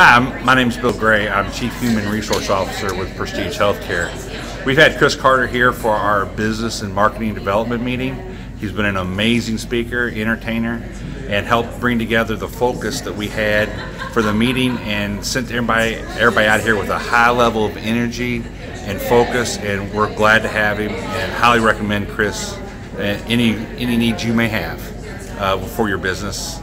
Hi, my name is Bill Gray. I'm Chief Human Resource Officer with Prestige Healthcare. We've had Chris Carter here for our business and marketing development meeting. He's been an amazing speaker, entertainer, and helped bring together the focus that we had for the meeting and sent everybody, everybody out here with a high level of energy and focus. And we're glad to have him and highly recommend Chris uh, any any needs you may have uh, for your business